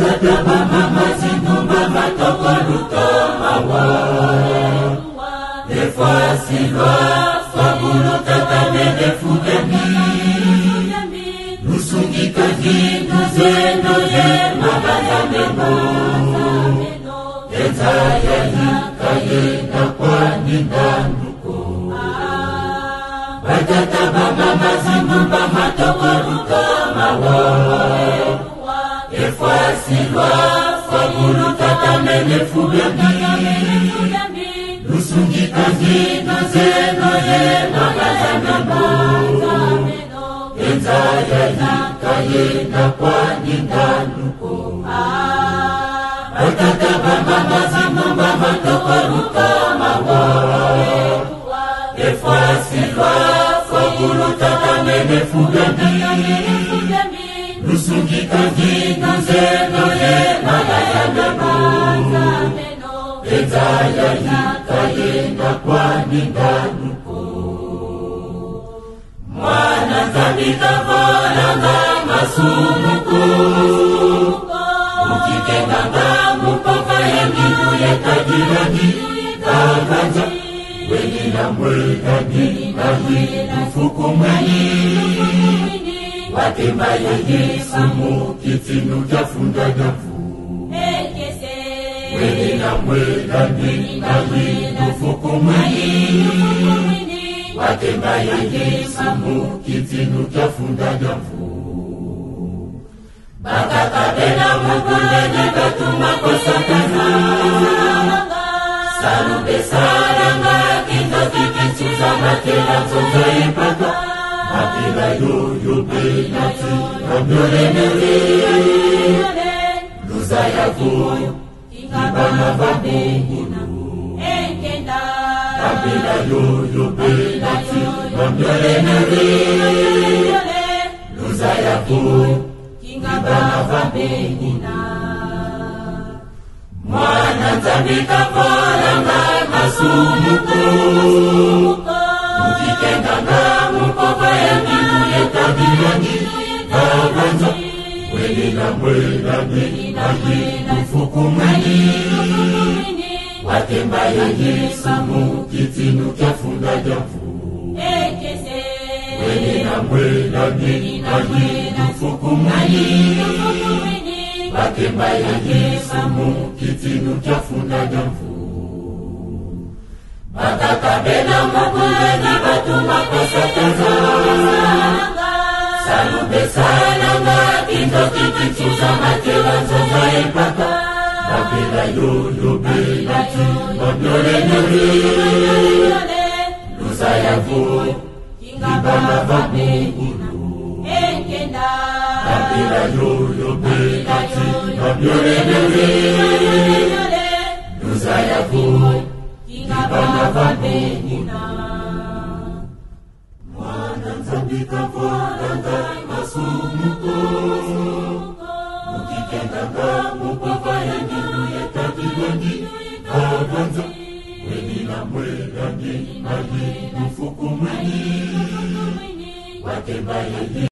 batataba mama zinumba matokoluto mawa efwa silwa fabulu tatamene fugami lusungika vindu zeno ye magazamemo enza yayikayenda kwanindanduko batataba mama zinumba efwa silwa fabulu tatamene fugami lusungika vindu zeno ye magazamemo enza yayikayenda kwanindanduko batataba mama zinumba matokoluto mawa efwa silwa fabulu tatamene fugami lusungika vindu zeno ezalaki kayenga kwaninga nuko mwana nzambi kavolanga masumuku okikenganga mupaka ya milu yekadilaki kakanja weli na mwekadi nahi lufuku mweni watemba ya yesu mukitinu kyafundadafu yahwe dagbe dagbe lofoko mwini bakemba ye yesu mokitinu kyafundadavu bakakabela mokuleli batuma kosakana salubesalanga kindokikisuza makela nzozo epaka makela yoyo pe nati yamyolemeli luza yavoyo yavo ibana babungulu matela yoyo benati namyolenere luza yavo ibana babungulu mwana nzambika volanga masumuko mukikenganga mukova yangimu yekabilani babanza welela mwelani nayi lufuku wakemba ya yesu mukitinukia funda javu mweni na mwelani nani dufuku mweni wakemba ya yesu mukitinukia funda javu bakakabela mokuleni bato makosa tozanga salubesalanga kinzokikituza makela nzozo epaka nzonza empaka babela yoyo belati babyolenere luza yavo ibana babungulu babela yoyo belati babyolenere luza yavo ibana babungulu mwana nzambika masumuko welila mwelani nayi lufuku mweni watemba yeyi